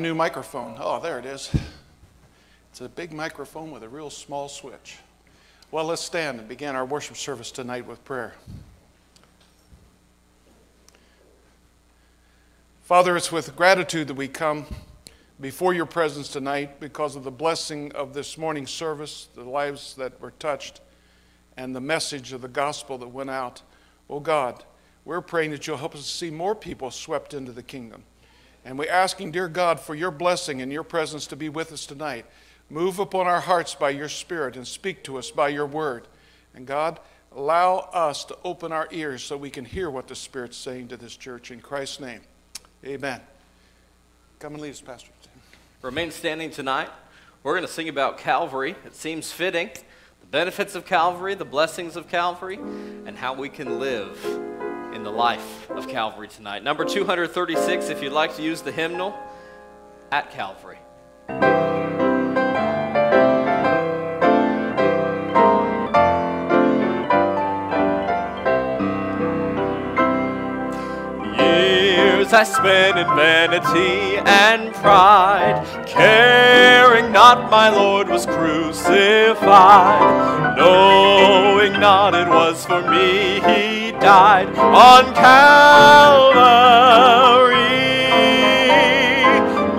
New microphone. Oh, there it is. It's a big microphone with a real small switch. Well, let's stand and begin our worship service tonight with prayer. Father, it's with gratitude that we come before your presence tonight because of the blessing of this morning's service, the lives that were touched, and the message of the gospel that went out. Oh God, we're praying that you'll help us see more people swept into the kingdom. And we're asking, dear God, for your blessing and your presence to be with us tonight. Move upon our hearts by your Spirit and speak to us by your word. And God, allow us to open our ears so we can hear what the Spirit's saying to this church. In Christ's name, amen. Come and lead us, Pastor. Remain standing tonight. We're going to sing about Calvary. It seems fitting. The benefits of Calvary, the blessings of Calvary, and how we can live in the life of Calvary tonight. Number 236, if you'd like to use the hymnal, at Calvary. I spent in vanity and pride, caring not my Lord was crucified, knowing not it was for me he died on Calvary.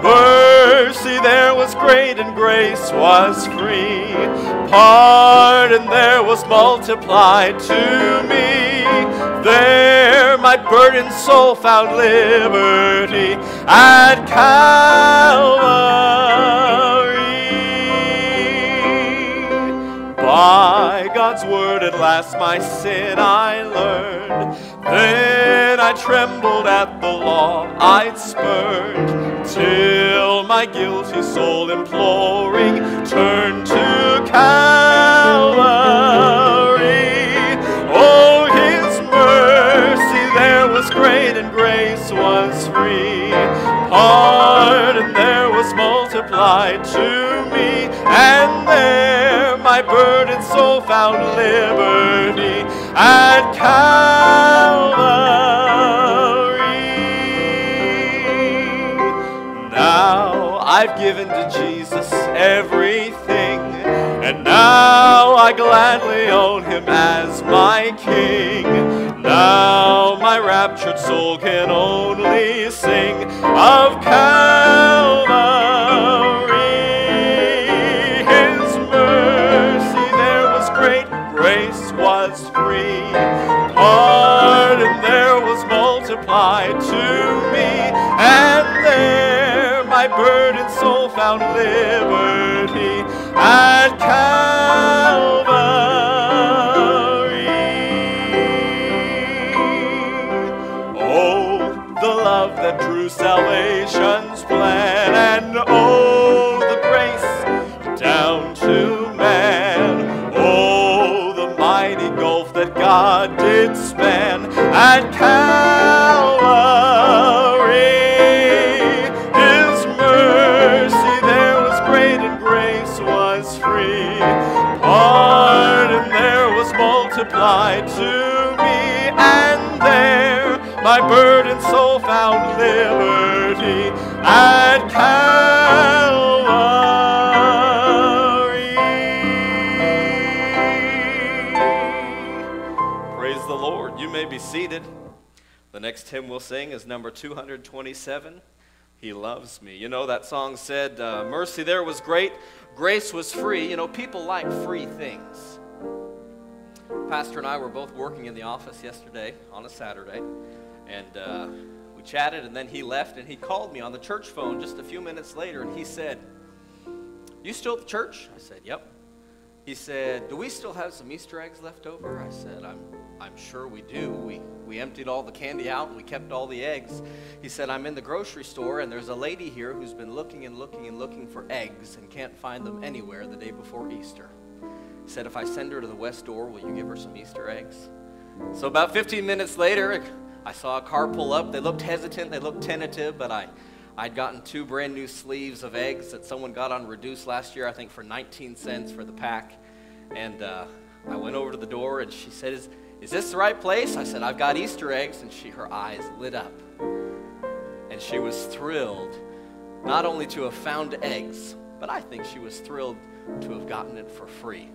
Mercy there was great and grace was free, pardon there was multiplied to me. There my burdened soul found liberty at Calvary. By God's word at last my sin I learned. Then I trembled at the law I'd spurned, till my guilty soul imploring turned to Calvary. Oh, his mercy there was great and grace was free. Pardon there was multiplied to me, and there my burdened soul found liberty at Calvary. I've given to Jesus everything, and now I gladly own him as my king. Now my raptured soul can only sing of Calvary. Burdened soul found liberty at Calvary. Praise the Lord. You may be seated. The next hymn we'll sing is number 227. He loves me. You know, that song said, uh, Mercy there was great, grace was free. You know, people like free things. Pastor and I were both working in the office yesterday on a Saturday, and uh, we chatted, and then he left, and he called me on the church phone just a few minutes later, and he said, You still at the church? I said, Yep. He said, Do we still have some Easter eggs left over? I said, I'm, I'm sure we do. We, we emptied all the candy out and we kept all the eggs. He said, I'm in the grocery store and there's a lady here who's been looking and looking and looking for eggs and can't find them anywhere the day before Easter. He said, If I send her to the west door, will you give her some Easter eggs? So about 15 minutes later, I saw a car pull up. They looked hesitant, they looked tentative, but I, I'd gotten two brand new sleeves of eggs that someone got on reduced last year, I think for 19 cents for the pack. And uh, I went over to the door and she said, is, is this the right place? I said, I've got Easter eggs. And she, her eyes lit up. And she was thrilled not only to have found eggs, but I think she was thrilled to have gotten it for free.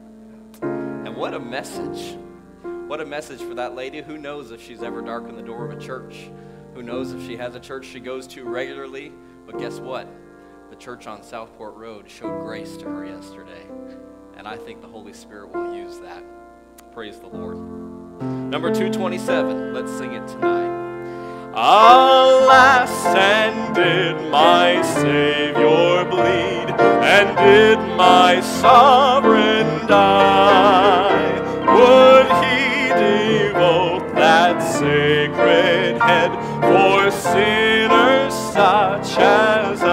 And what a message! What a message for that lady. Who knows if she's ever darkened the door of a church? Who knows if she has a church she goes to regularly? But guess what? The church on Southport Road showed grace to her yesterday. And I think the Holy Spirit will use that. Praise the Lord. Number 227, let's sing it tonight. Alas, and did my Savior bleed, and did my sovereign die? For sinners such as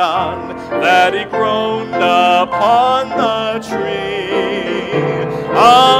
that he groaned upon the tree? Amazing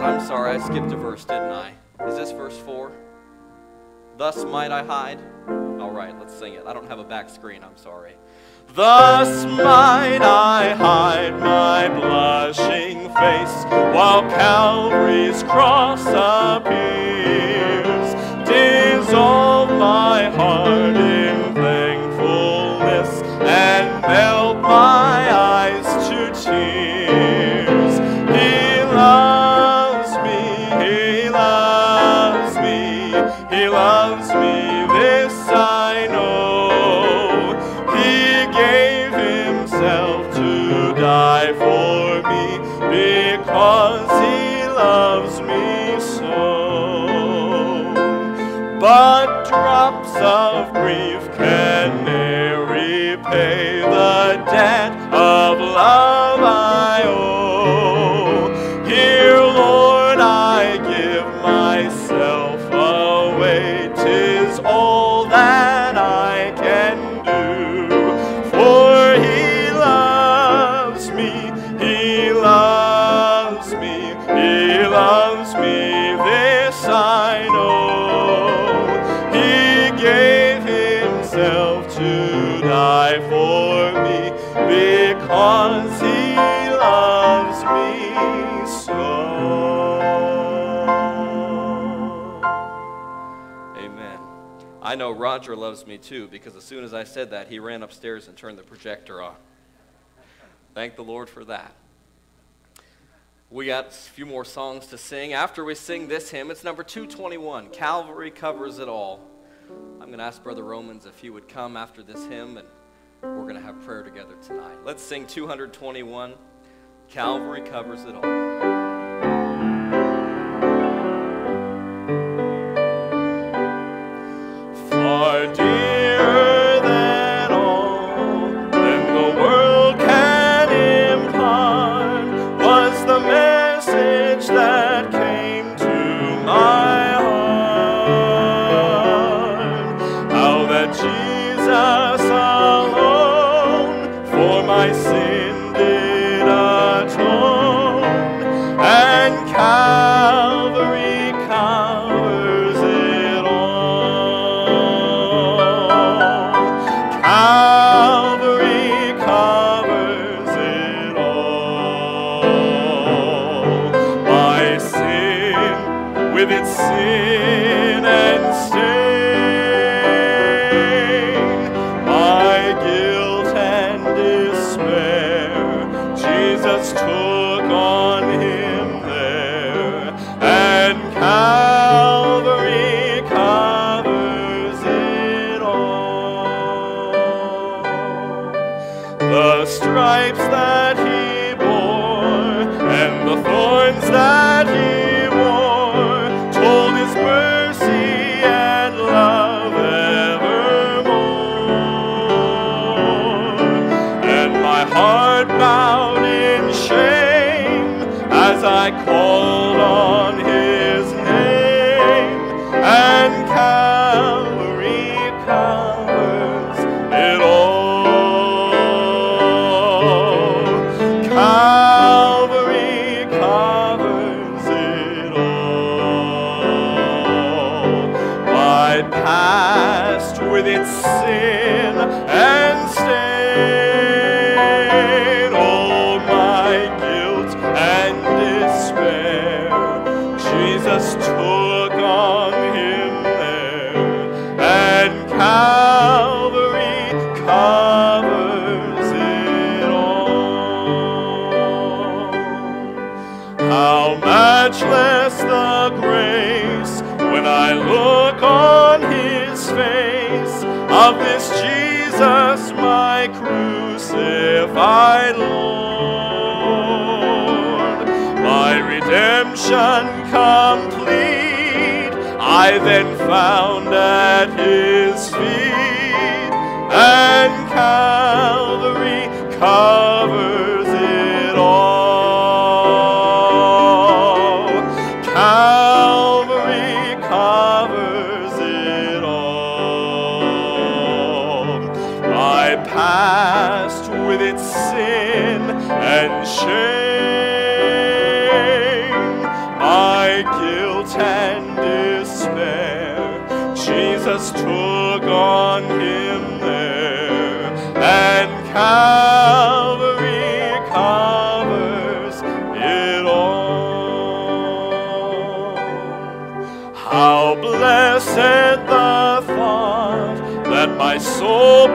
I'm sorry, I skipped a verse, didn't I? Is this verse 4? Thus might I hide. All right, let's sing it. I don't have a back screen, I'm sorry. Thus might I hide my blushing face while Calvary's cross appears. Dissolve my heart Roger loves me too because as soon as I said that, he ran upstairs and turned the projector on. Thank the Lord for that. We got a few more songs to sing. After we sing this hymn, it's number 221 Calvary Covers It All. I'm going to ask Brother Romans if he would come after this hymn, and we're going to have prayer together tonight. Let's sing 221 Calvary Covers It All. Far redemption complete, I then found at his feet, and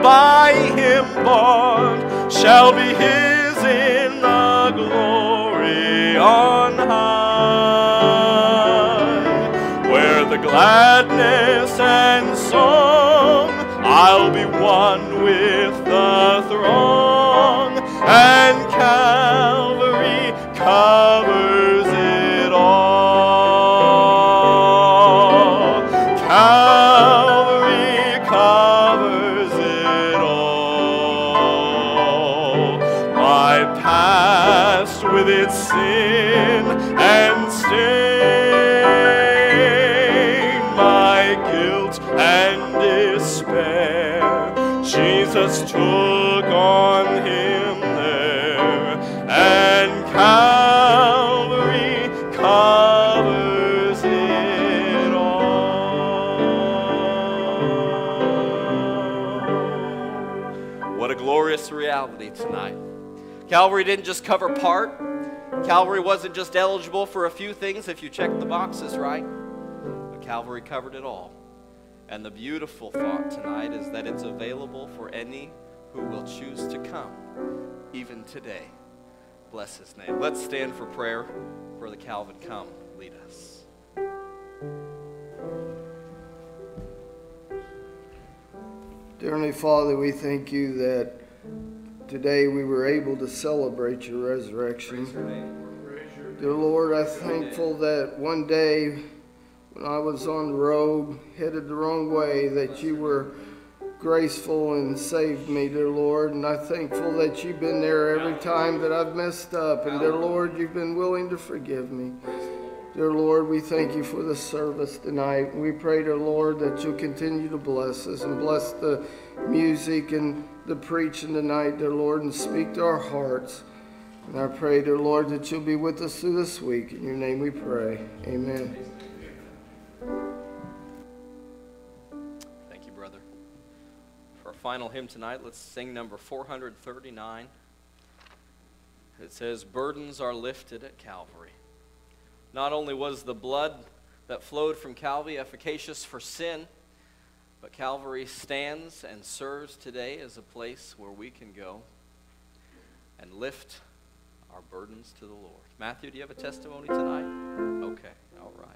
by him bought shall be his in the glory on high, where the gladness and song I'll be one Calvary didn't just cover part. Calvary wasn't just eligible for a few things if you checked the boxes right. But Calvary covered it all. And the beautiful thought tonight is that it's available for any who will choose to come, even today. Bless his name. Let's stand for prayer. Brother Calvin, come, lead us. Dear Heavenly Father, we thank you that today we were able to celebrate your resurrection. Dear Lord, I'm thankful that one day when I was on the road headed the wrong way, that you were graceful and saved me, dear Lord. And I'm thankful that you've been there every time that I've messed up. And dear Lord, you've been willing to forgive me. Dear Lord, we thank you for the service tonight. We pray, dear Lord, that you'll continue to bless us and bless the music and the preaching tonight, dear Lord, and speak to our hearts. And I pray, dear Lord, that you'll be with us through this week. In your name we pray. Amen. Thank you, brother. For our final hymn tonight, let's sing number 439. It says, Burdens are lifted at Calvary. Not only was the blood that flowed from Calvary efficacious for sin, but Calvary stands and serves today as a place where we can go and lift our burdens to the Lord. Matthew, do you have a testimony tonight? Okay, all right.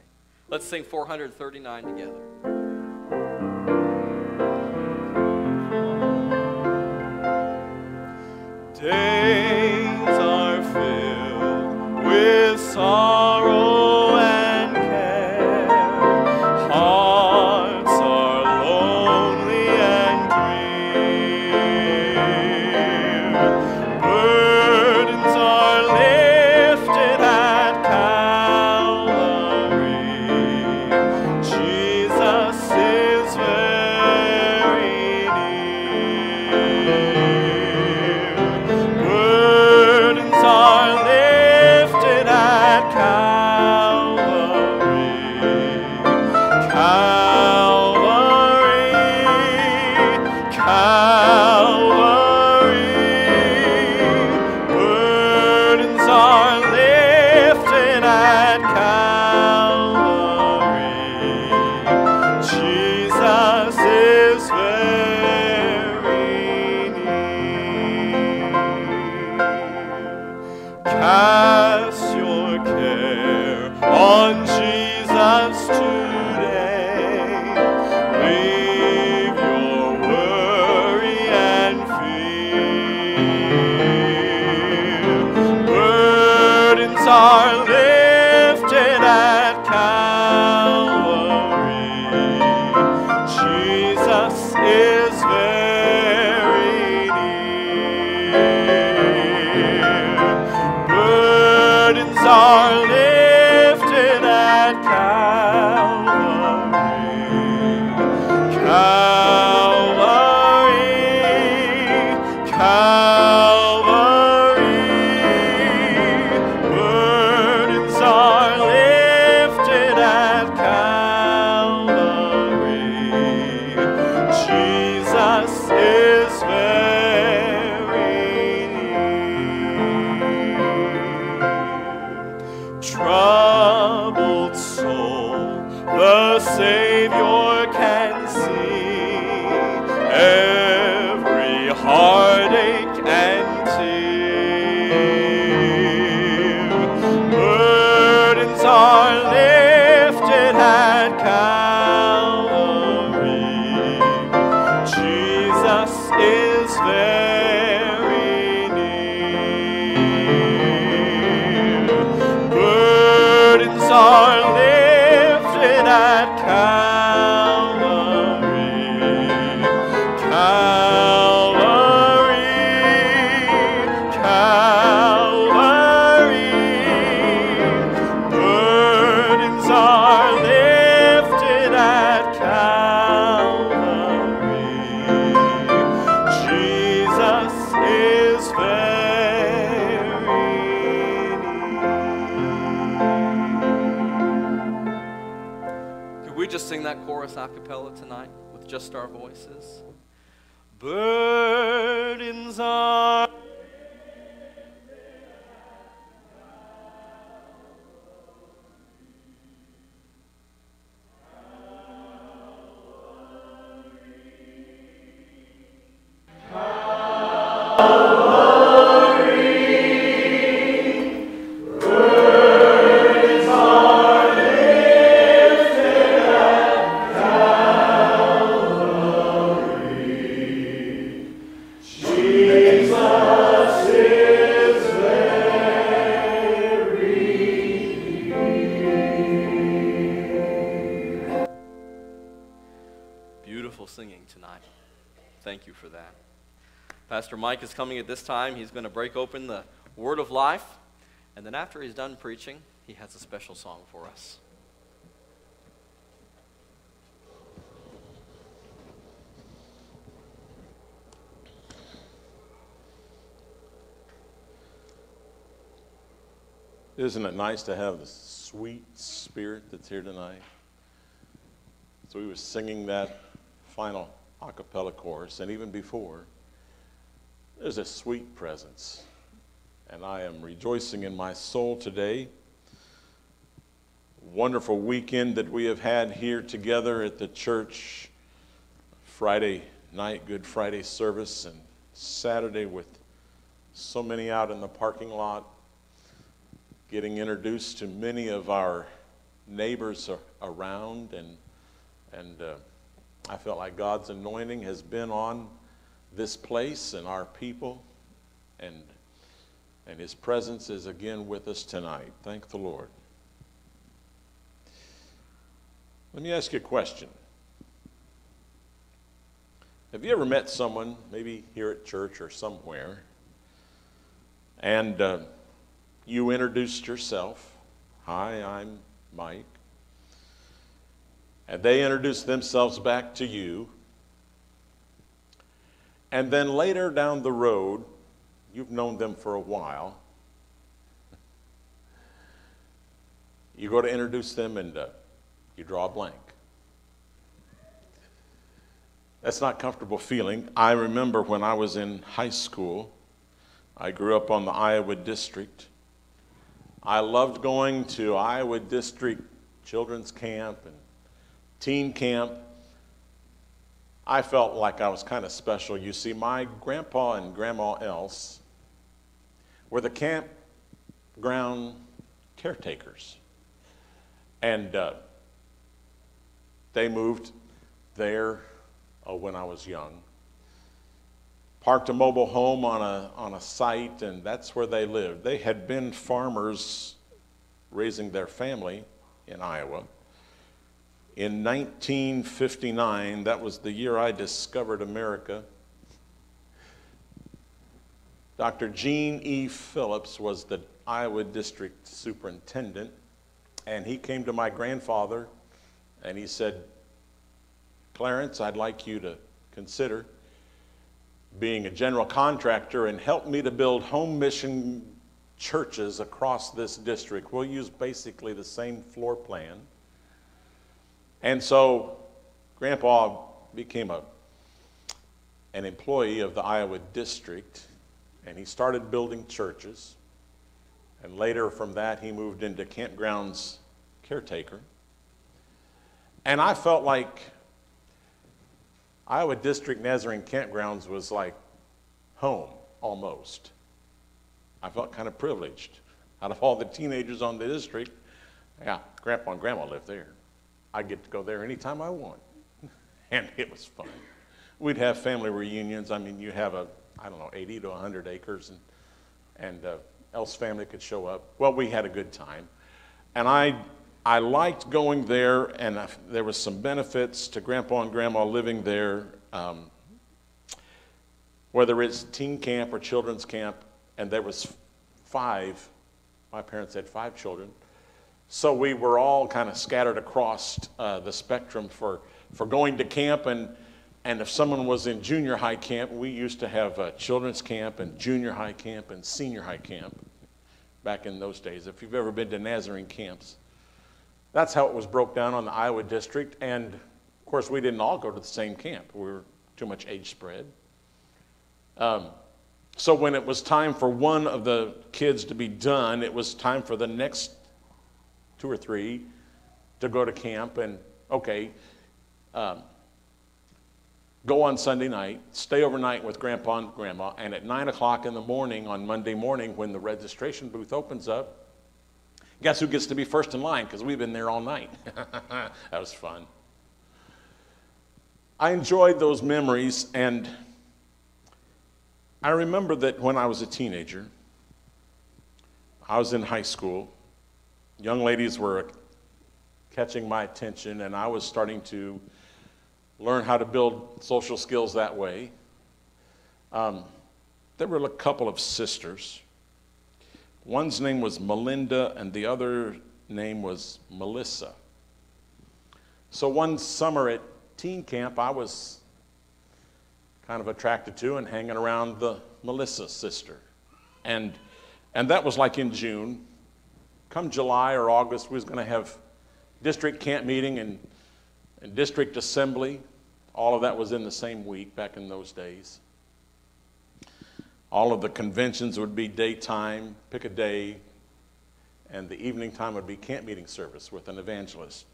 Let's sing 439 together. days are filled with sorrow. Mike is coming at this time. He's going to break open the Word of Life. And then after he's done preaching, he has a special song for us. Isn't it nice to have the sweet spirit that's here tonight? So we were singing that final a cappella chorus, and even before, there's a sweet presence. And I am rejoicing in my soul today. Wonderful weekend that we have had here together at the church. Friday night, Good Friday service, and Saturday with so many out in the parking lot, getting introduced to many of our neighbors around, and, and uh, I felt like God's anointing has been on this place and our people, and, and His presence is again with us tonight. Thank the Lord. Let me ask you a question. Have you ever met someone, maybe here at church or somewhere, and uh, you introduced yourself? Hi, I'm Mike. And they introduced themselves back to you. And then later down the road, you've known them for a while, you go to introduce them and uh, you draw a blank. That's not comfortable feeling. I remember when I was in high school, I grew up on the Iowa District. I loved going to Iowa District Children's Camp and Teen Camp. I felt like I was kind of special. You see, my grandpa and grandma Else were the campground caretakers. And uh, they moved there uh, when I was young. Parked a mobile home on a, on a site, and that's where they lived. They had been farmers raising their family in Iowa. In 1959, that was the year I discovered America, Dr. Gene E. Phillips was the Iowa District Superintendent, and he came to my grandfather and he said, Clarence, I'd like you to consider being a general contractor and help me to build home mission churches across this district. We'll use basically the same floor plan. And so Grandpa became a, an employee of the Iowa district and he started building churches. And later from that, he moved into campgrounds caretaker. And I felt like Iowa District Nazarene Campgrounds was like home almost. I felt kind of privileged. Out of all the teenagers on the district, yeah, Grandpa and Grandma lived there. I get to go there anytime I want. and it was fun. We'd have family reunions. I mean, you have a, I don't know, 80 to 100 acres, and, and uh, Else family could show up. Well, we had a good time. And I I liked going there, and there was some benefits to Grandpa and Grandma living there, um, whether it's teen camp or children's camp. And there was five. My parents had five children, so we were all kind of scattered across uh, the spectrum for for going to camp. And and if someone was in junior high camp, we used to have children's camp and junior high camp and senior high camp back in those days. If you've ever been to Nazarene camps. That's how it was broke down on the Iowa district. And of course, we didn't all go to the same camp. We were too much age spread. Um, so when it was time for one of the kids to be done, it was time for the next two or three to go to camp and, okay, um, go on Sunday night, stay overnight with grandpa and grandma, and at 9 o'clock in the morning on Monday morning when the registration booth opens up, Guess who gets to be first in line? Because we've been there all night. that was fun. I enjoyed those memories, and I remember that when I was a teenager, I was in high school. Young ladies were catching my attention, and I was starting to learn how to build social skills that way. Um, there were a couple of sisters One's name was Melinda, and the other name was Melissa. So one summer at teen camp, I was kind of attracted to and hanging around the Melissa sister. And, and that was like in June. Come July or August, we was going to have district camp meeting and, and district assembly. All of that was in the same week back in those days. All of the conventions would be daytime, pick a day, and the evening time would be camp meeting service with an evangelist.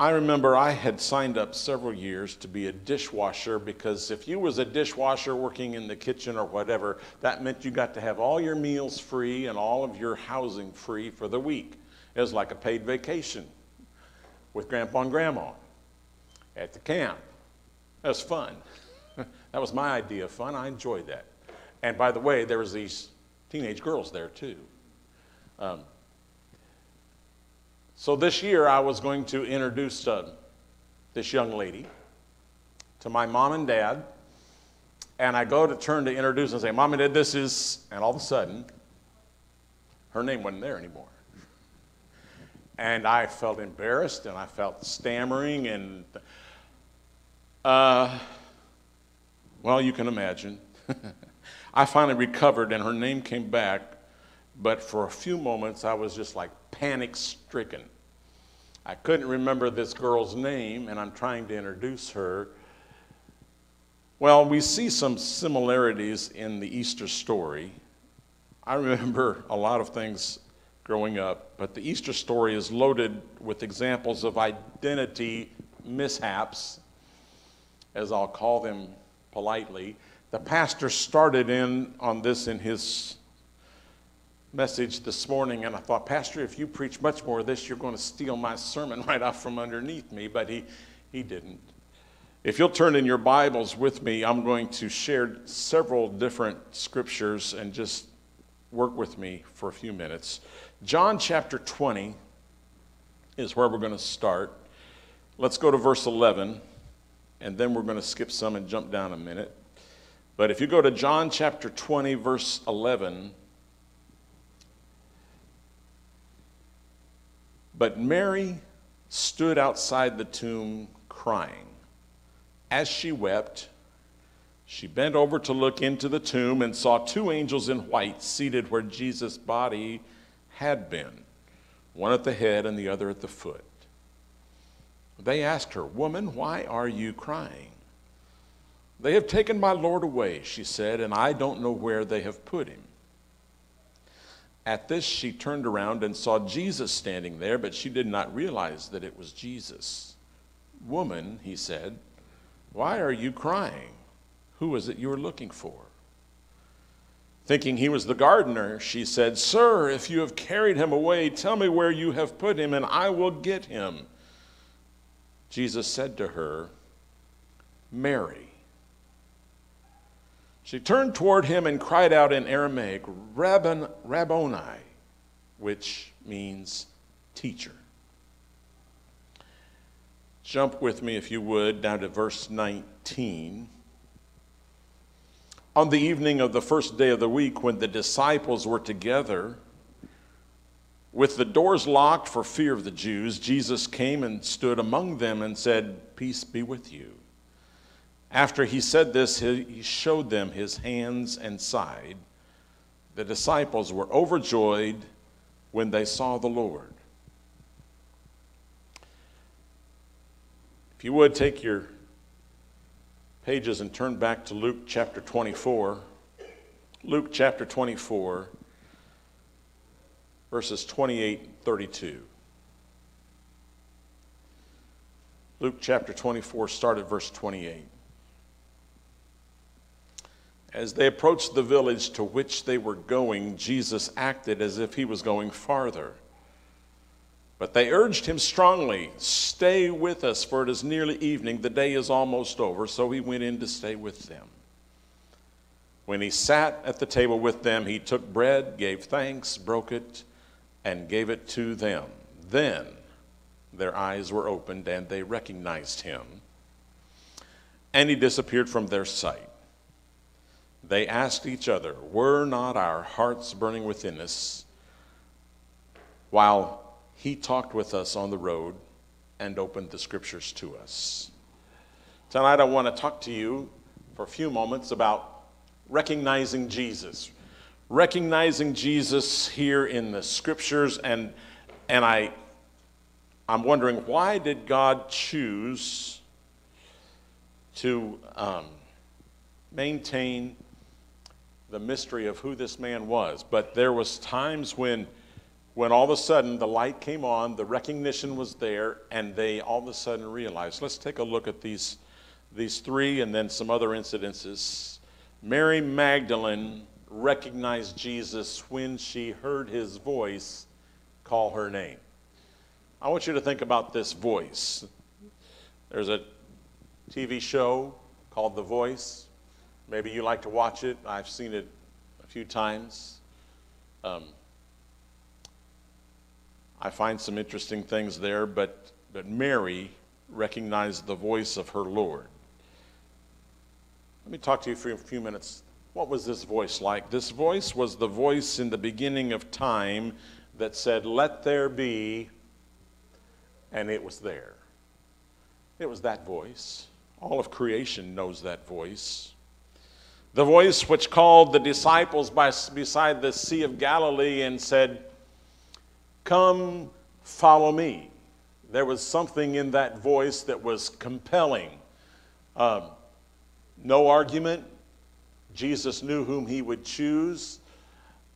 I remember I had signed up several years to be a dishwasher because if you was a dishwasher working in the kitchen or whatever, that meant you got to have all your meals free and all of your housing free for the week. It was like a paid vacation with grandpa and grandma at the camp. That was fun. That was my idea of fun. I enjoyed that. And by the way, there was these teenage girls there too. Um, so this year I was going to introduce uh, this young lady to my mom and dad. And I go to turn to introduce and say, Mom and Dad, this is, and all of a sudden, her name wasn't there anymore. And I felt embarrassed and I felt stammering and uh, well, you can imagine. I finally recovered and her name came back, but for a few moments I was just like panic stricken. I couldn't remember this girl's name, and I'm trying to introduce her. Well, we see some similarities in the Easter story. I remember a lot of things growing up, but the Easter story is loaded with examples of identity mishaps, as I'll call them politely. The pastor started in on this in his message this morning, and I thought, Pastor, if you preach much more of this, you're going to steal my sermon right off from underneath me, but he, he didn't. If you'll turn in your Bibles with me, I'm going to share several different scriptures and just work with me for a few minutes. John chapter 20 is where we're going to start. Let's go to verse 11, and then we're going to skip some and jump down a minute. But if you go to John chapter 20, verse 11, but Mary stood outside the tomb crying. As she wept, she bent over to look into the tomb and saw two angels in white seated where Jesus' body had been, one at the head and the other at the foot. They asked her, Woman, why are you crying? They have taken my Lord away, she said, and I don't know where they have put him. At this, she turned around and saw Jesus standing there, but she did not realize that it was Jesus. Woman, he said, why are you crying? Who is it you are looking for? Thinking he was the gardener, she said, Sir, if you have carried him away, tell me where you have put him, and I will get him. Jesus said to her, Mary. She turned toward him and cried out in Aramaic, Rabbon, Rabboni, which means teacher. Jump with me, if you would, down to verse 19. On the evening of the first day of the week, when the disciples were together, with the doors locked for fear of the Jews, Jesus came and stood among them and said, Peace be with you. After he said this, he showed them his hands and side. The disciples were overjoyed when they saw the Lord. If you would take your pages and turn back to Luke chapter 24. Luke chapter 24, verses 28 32. Luke chapter 24, start at verse 28. As they approached the village to which they were going, Jesus acted as if he was going farther. But they urged him strongly, Stay with us, for it is nearly evening. The day is almost over. So he went in to stay with them. When he sat at the table with them, he took bread, gave thanks, broke it, and gave it to them. Then their eyes were opened and they recognized him. And he disappeared from their sight. They asked each other, Were not our hearts burning within us while he talked with us on the road and opened the scriptures to us. Tonight, I want to talk to you for a few moments about recognizing Jesus. Recognizing Jesus here in the scriptures, and, and I, I'm wondering why did God choose to um, maintain the mystery of who this man was? But there was times when when all of a sudden the light came on, the recognition was there, and they all of a sudden realized. Let's take a look at these, these three and then some other incidences. Mary Magdalene recognized Jesus when she heard his voice call her name. I want you to think about this voice. There's a TV show called The Voice. Maybe you like to watch it. I've seen it a few times. Um, I find some interesting things there, but, but Mary recognized the voice of her Lord. Let me talk to you for a few minutes. What was this voice like? This voice was the voice in the beginning of time that said, Let there be, and it was there. It was that voice. All of creation knows that voice. The voice which called the disciples by, beside the Sea of Galilee and said, Come, follow me. There was something in that voice that was compelling. Um, no argument. Jesus knew whom he would choose.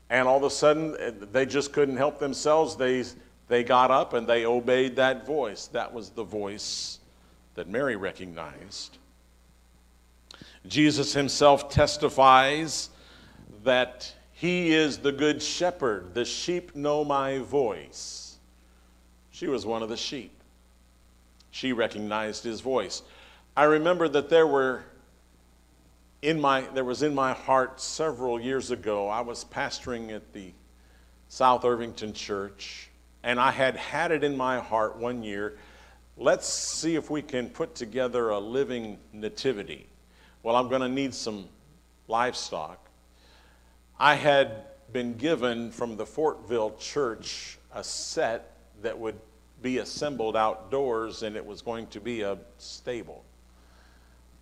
And all of a sudden, eh, they just couldn't help themselves. They, they got up and they obeyed that voice. That was the voice that Mary recognized. Jesus himself testifies that he is the good shepherd. The sheep know my voice. She was one of the sheep. She recognized his voice. I remember that there were in my there was in my heart several years ago. I was pastoring at the South Irvington Church, and I had had it in my heart one year. Let's see if we can put together a living nativity. Well, I'm going to need some livestock. I had been given from the Fortville Church a set that would be assembled outdoors, and it was going to be a stable.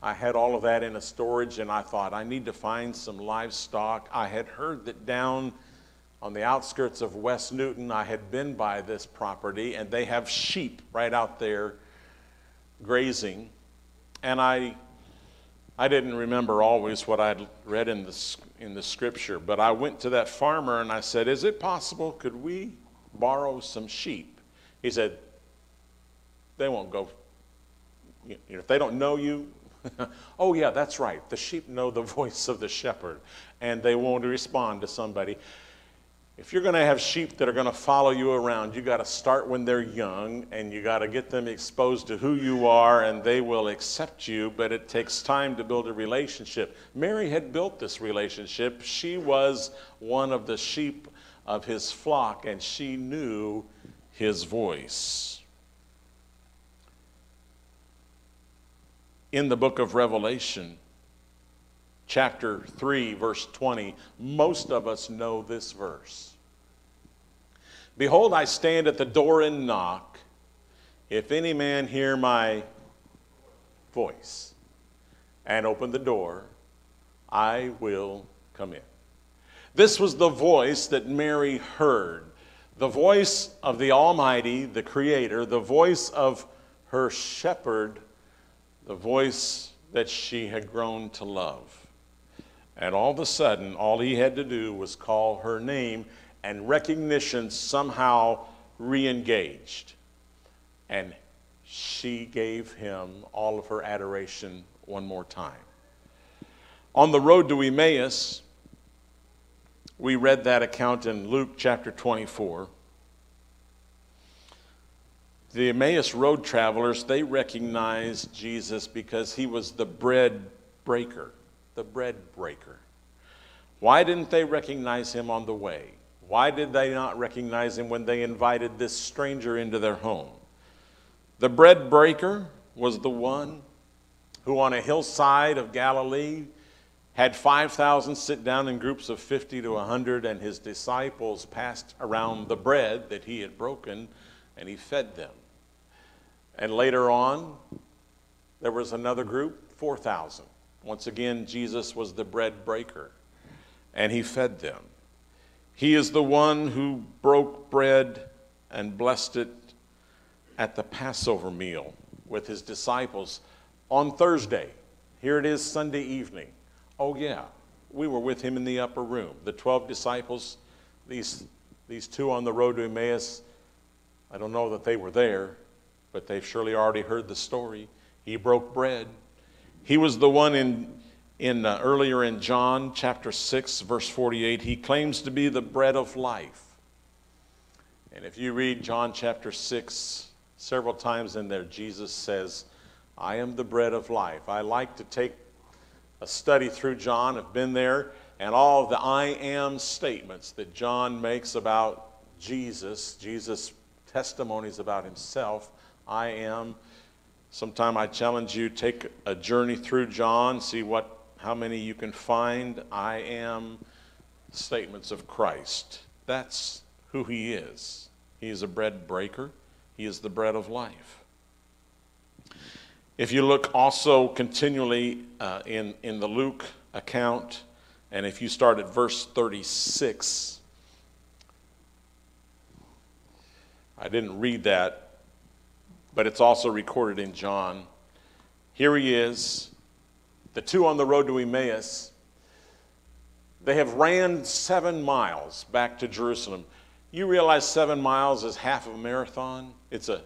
I had all of that in a storage, and I thought, I need to find some livestock. I had heard that down on the outskirts of West Newton, I had been by this property, and they have sheep right out there grazing. And I, I didn't remember always what I'd read in the, in the scripture, but I went to that farmer and I said, Is it possible, could we borrow some sheep? He said, They won't go. If they don't know you, oh, yeah, that's right. The sheep know the voice of the shepherd, and they won't respond to somebody. If you're going to have sheep that are going to follow you around, you got to start when they're young and you got to get them exposed to who you are and they will accept you, but it takes time to build a relationship. Mary had built this relationship. She was one of the sheep of his flock and she knew his voice. in the book of Revelation, chapter 3, verse 20, most of us know this verse. Behold, I stand at the door and knock. If any man hear my voice and open the door, I will come in. This was the voice that Mary heard the voice of the Almighty, the Creator, the voice of her shepherd the voice that she had grown to love. And all of a sudden, all he had to do was call her name, and recognition somehow re engaged. And she gave him all of her adoration one more time. On the road to Emmaus, we read that account in Luke chapter 24 the Emmaus road travelers, they recognized Jesus because he was the bread breaker, the bread breaker. Why didn't they recognize him on the way? Why did they not recognize him when they invited this stranger into their home? The bread breaker was the one who, on a hillside of Galilee, had 5,000 sit down in groups of 50 to 100, and his disciples passed around the bread that he had broken and he fed them. And later on, there was another group, 4,000. Once again, Jesus was the bread breaker, and he fed them. He is the one who broke bread and blessed it at the Passover meal with his disciples on Thursday. Here it is Sunday evening. Oh, yeah, we were with him in the upper room. The 12 disciples, these, these two on the road to Emmaus, I don't know that they were there, but they've surely already heard the story. He broke bread. He was the one in, in uh, earlier in John chapter 6, verse 48. He claims to be the bread of life. And if you read John chapter 6, several times in there, Jesus says, I am the bread of life. I like to take a study through John, I've been there, and all of the I am statements that John makes about Jesus, Jesus' testimonies about himself, I am. Sometime I challenge you take a journey through John, see what how many you can find I am statements of Christ. That's who he is. He is a bread breaker. He is the bread of life. If you look also continually uh, in, in the Luke account, and if you start at verse 36, I didn't read that but it's also recorded in John. Here he is, the two on the road to Emmaus. They have ran seven miles back to Jerusalem. You realize seven miles is half of a marathon? It's a,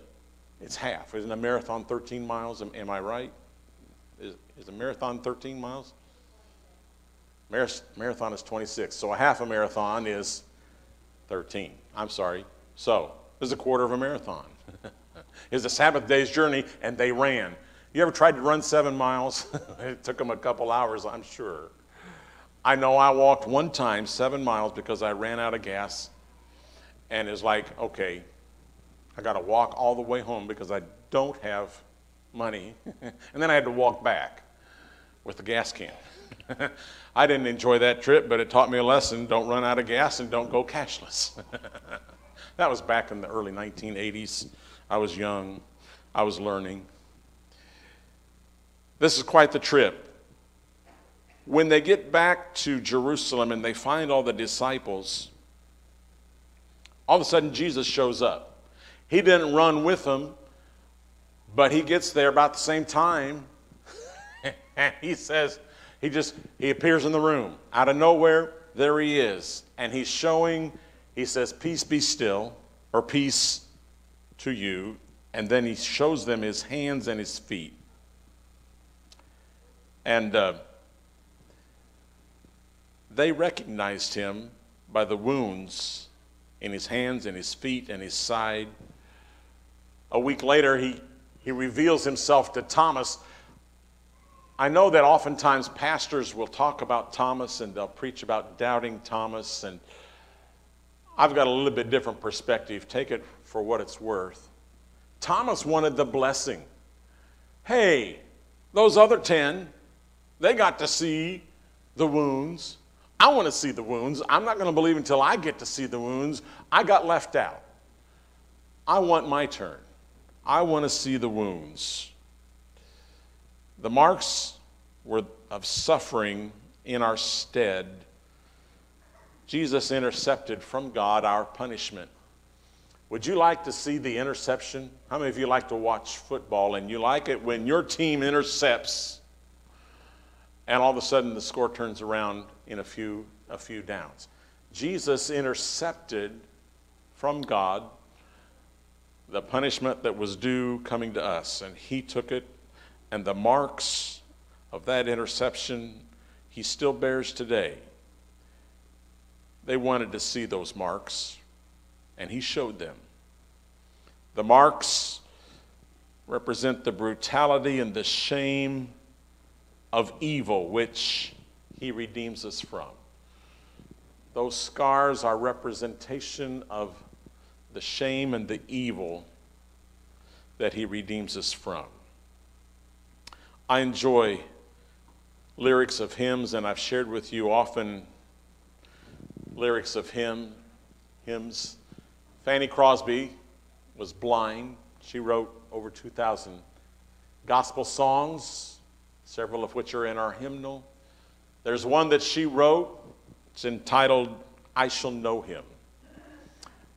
it's half. Isn't a marathon 13 miles? Am, am I right? Is, is a marathon 13 miles? Marathon is 26. So a half a marathon is 13. I'm sorry. So this is a quarter of a marathon. it's a Sabbath day's journey, and they ran. You ever tried to run seven miles? it took them a couple hours, I'm sure. I know I walked one time seven miles because I ran out of gas, and it's like, okay, I got to walk all the way home because I don't have money. and then I had to walk back with the gas can. I didn't enjoy that trip, but it taught me a lesson don't run out of gas and don't go cashless. that was back in the early 1980s. I was young, I was learning. This is quite the trip. When they get back to Jerusalem and they find all the disciples, all of a sudden Jesus shows up. He didn't run with them, but he gets there about the same time. and he says, he just, he appears in the room. Out of nowhere, there he is. And he's showing, he says, Peace be still, or peace to you. And then he shows them his hands and his feet. And uh, they recognized him by the wounds in his hands and his feet and his side. A week later, he, he reveals himself to Thomas I know that oftentimes pastors will talk about Thomas and they'll preach about doubting Thomas, and I've got a little bit different perspective. Take it for what it's worth. Thomas wanted the blessing. Hey, those other 10, they got to see the wounds. I want to see the wounds. I'm not going to believe until I get to see the wounds. I got left out. I want my turn. I want to see the wounds. The marks were of suffering in our stead. Jesus intercepted from God our punishment. Would you like to see the interception? How many of you like to watch football and you like it when your team intercepts and all of a sudden the score turns around in a few, a few downs? Jesus intercepted from God the punishment that was due coming to us, and he took it and the marks of that interception he still bears today. They wanted to see those marks, and he showed them. The marks represent the brutality and the shame of evil which he redeems us from. Those scars are representation of the shame and the evil that he redeems us from. I enjoy lyrics of hymns, and I've shared with you often lyrics of hymn, hymns. Fanny Crosby was blind. She wrote over 2,000 gospel songs, several of which are in our hymnal. There's one that she wrote, it's entitled, I Shall Know Him.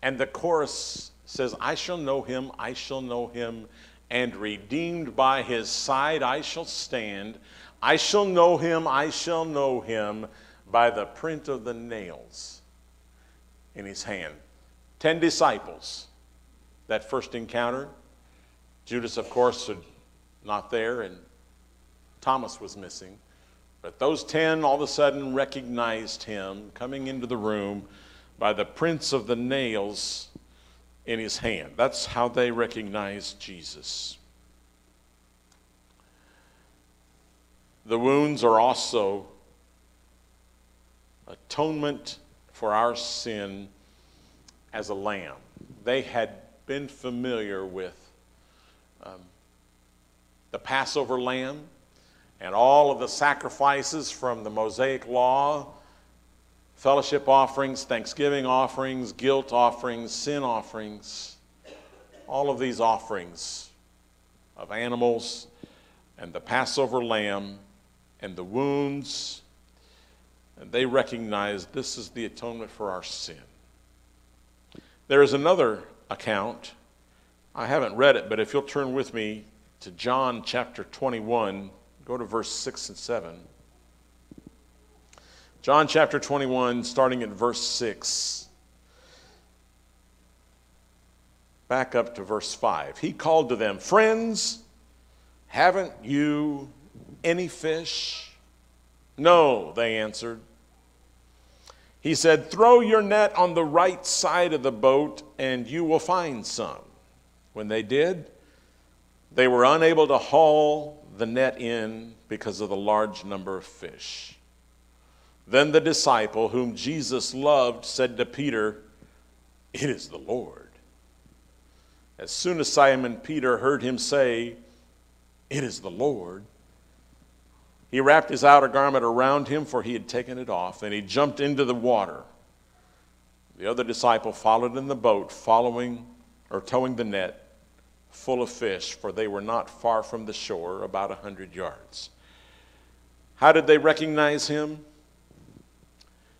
And the chorus says, I shall know him, I shall know him, and redeemed by his side I shall stand. I shall know him, I shall know him by the print of the nails in his hand. Ten disciples, that first encounter. Judas, of course, not there, and Thomas was missing. But those ten all of a sudden recognized him coming into the room by the prints of the nails in his hand. That's how they recognized Jesus. The wounds are also atonement for our sin as a lamb. They had been familiar with um, the Passover lamb and all of the sacrifices from the Mosaic law fellowship offerings, thanksgiving offerings, guilt offerings, sin offerings, all of these offerings of animals and the Passover lamb and the wounds, and they recognize this is the atonement for our sin. There is another account. I haven't read it, but if you'll turn with me to John chapter 21, go to verse 6 and 7. John chapter 21, starting at verse 6. Back up to verse 5. He called to them, Friends, haven't you any fish? No, they answered. He said, Throw your net on the right side of the boat, and you will find some. When they did, they were unable to haul the net in because of the large number of fish. Then the disciple whom Jesus loved said to Peter, It is the Lord. As soon as Simon Peter heard him say, It is the Lord, he wrapped his outer garment around him, for he had taken it off, and he jumped into the water. The other disciple followed in the boat, following or towing the net full of fish, for they were not far from the shore, about a hundred yards. How did they recognize him?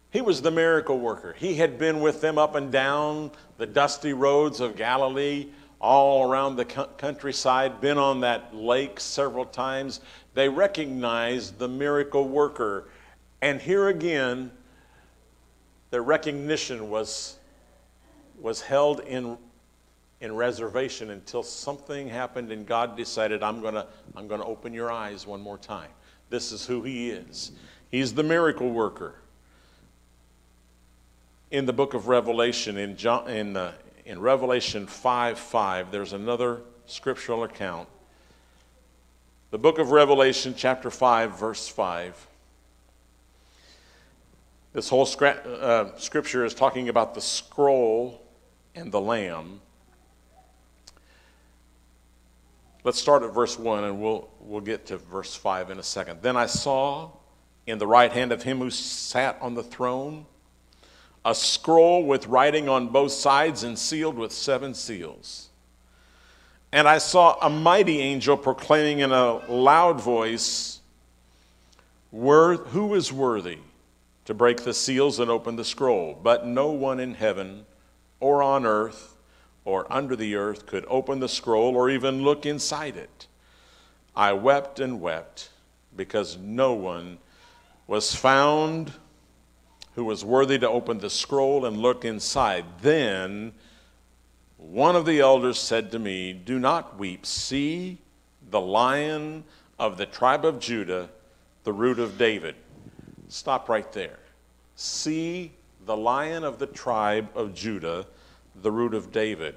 He was the miracle worker. He had been with them up and down the dusty roads of Galilee, all around the countryside, been on that lake several times. They recognized the miracle worker. And here again, the recognition was, was held in, in reservation until something happened and God decided, I'm going to I'm going to open your eyes one more time. This is who He is. He's the miracle worker in the book of Revelation, in, John, in, uh, in Revelation 5 5, there's another scriptural account. The book of Revelation, chapter 5, verse 5. This whole scra- uh, scripture is talking about the scroll and the lamb. Let's start at verse 1 and we'll, we'll get to verse 5 in a second. Then I saw in the right hand of him who sat on the throne a scroll with writing on both sides and sealed with seven seals. And I saw a mighty angel proclaiming in a loud voice, Who is worthy to break the seals and open the scroll? But no one in heaven or on earth or under the earth could open the scroll or even look inside it. I wept and wept because no one was found who was worthy to open the scroll and look inside. Then one of the elders said to me, Do not weep. See the lion of the tribe of Judah, the root of David. Stop right there. See the lion of the tribe of Judah, the root of David.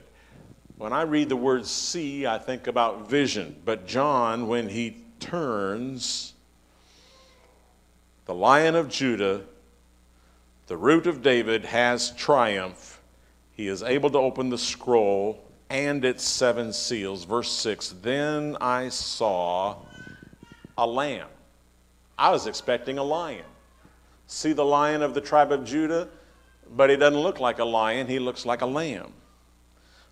When I read the word see, I think about vision. But John, when he turns, the lion of Judah, the root of David has triumph. He is able to open the scroll and its seven seals. Verse 6 Then I saw a lamb. I was expecting a lion. See the lion of the tribe of Judah? But he doesn't look like a lion, he looks like a lamb.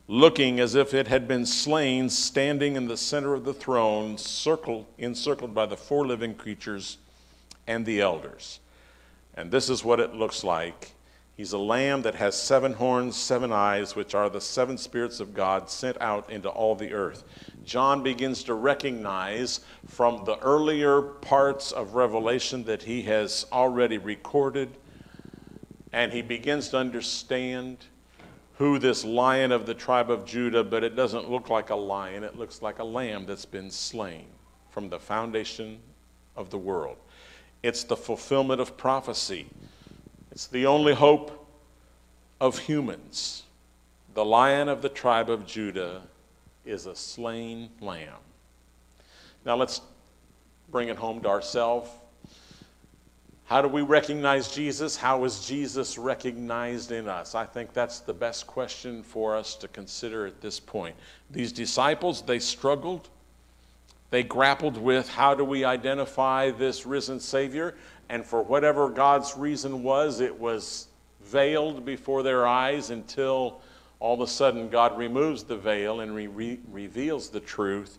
Looking as if it had been slain, standing in the center of the throne, circled, encircled by the four living creatures and the elders. And this is what it looks like. He's a lamb that has seven horns, seven eyes, which are the seven spirits of God sent out into all the earth. John begins to recognize from the earlier parts of Revelation that he has already recorded, and he begins to understand who this lion of the tribe of Judah, but it doesn't look like a lion, it looks like a lamb that's been slain from the foundation of the world. It's the fulfillment of prophecy. It's the only hope of humans. The lion of the tribe of Judah is a slain lamb. Now let's bring it home to ourselves. How do we recognize Jesus? How is Jesus recognized in us? I think that's the best question for us to consider at this point. These disciples, they struggled. They grappled with how do we identify this risen Savior? And for whatever God's reason was, it was veiled before their eyes until all of a sudden God removes the veil and re- reveals the truth.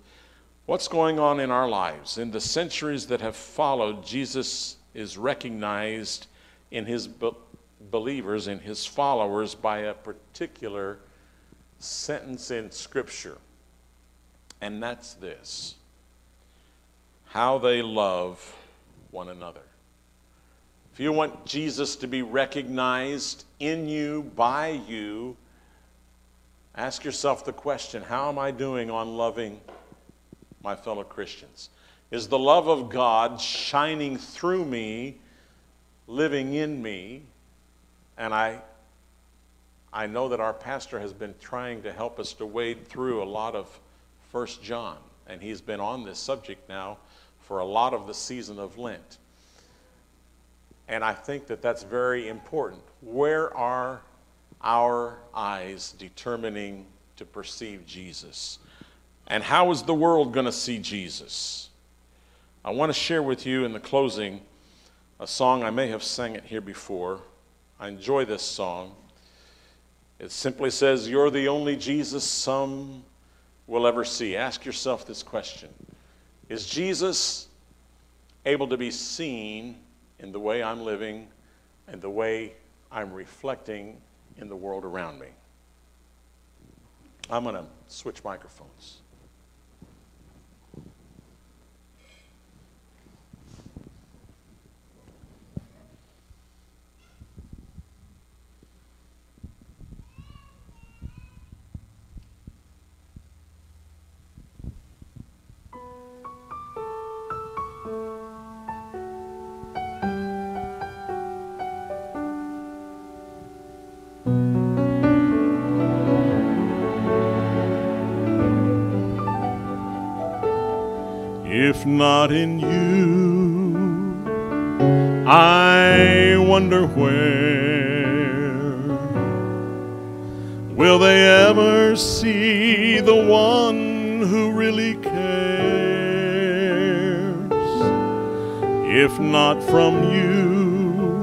What's going on in our lives? In the centuries that have followed, Jesus is recognized in his be- believers, in his followers, by a particular sentence in Scripture, and that's this how they love one another. If you want Jesus to be recognized in you, by you, ask yourself the question how am I doing on loving my fellow Christians? Is the love of God shining through me, living in me? And I, I know that our pastor has been trying to help us to wade through a lot of First John, and he's been on this subject now for a lot of the season of Lent. And I think that that's very important. Where are our eyes determining to perceive Jesus? And how is the world going to see Jesus? I want to share with you in the closing a song. I may have sang it here before. I enjoy this song. It simply says, You're the only Jesus some will ever see. Ask yourself this question Is Jesus able to be seen in the way I'm living and the way I'm reflecting in the world around me? I'm going to switch microphones. Not in you, I wonder where will they ever see the one who really cares? If not from you,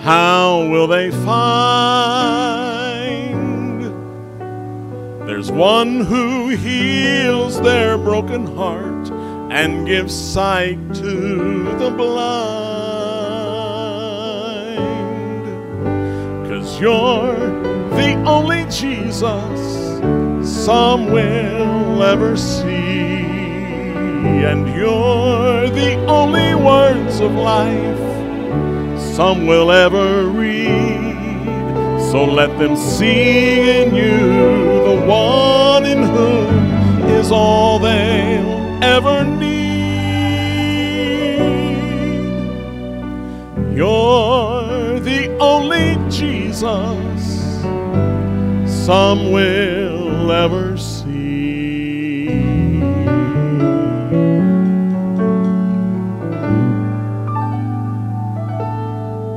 how will they find? One who heals their broken heart and gives sight to the blind. Cause you're the only Jesus some will ever see. And you're the only words of life some will ever read. So let them see in you the one in whom is all they'll ever need. You're the only Jesus some will ever see.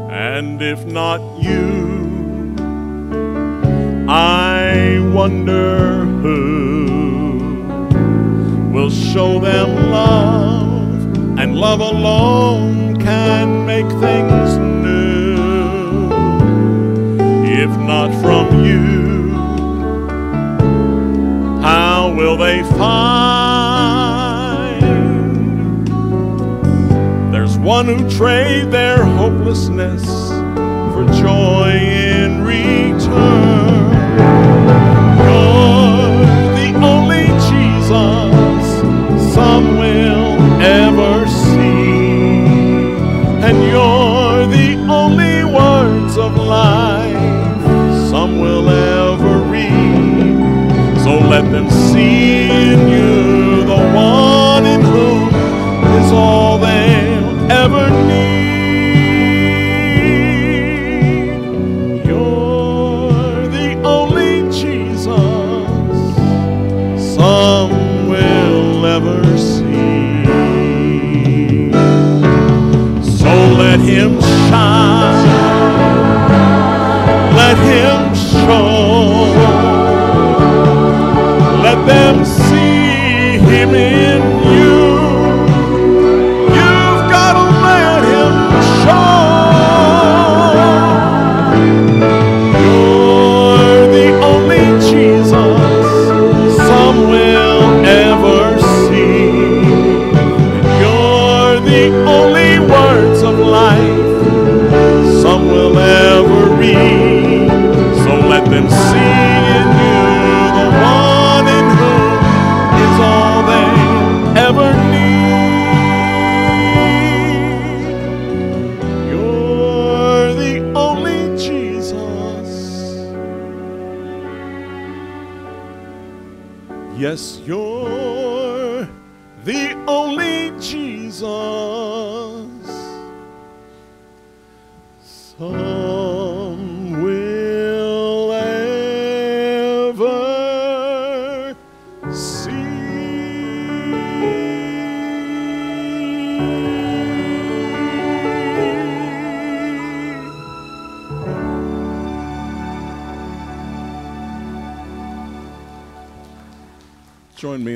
And if not wonder who will show them love, and love alone can make things new. If not from you, how will they find? There's one who trade their hopelessness for joy in return.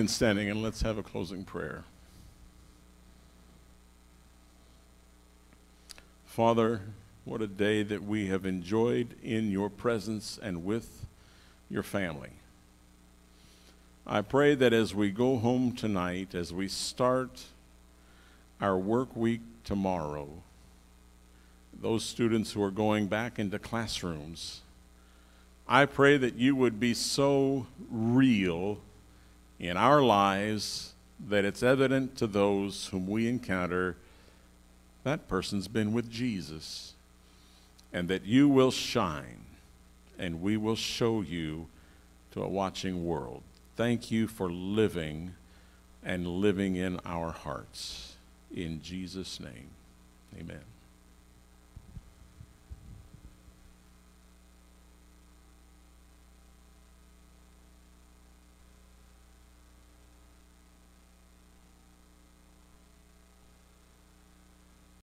Join me in standing and let's have a closing prayer. Father, what a day that we have enjoyed in your presence and with your family. I pray that as we go home tonight, as we start our work week tomorrow, those students who are going back into classrooms, I pray that you would be so real in our lives that it's evident to those whom we encounter that person's been with Jesus, and that you will shine and we will show you to a watching world. Thank you for living and living in our hearts. In Jesus' name, amen.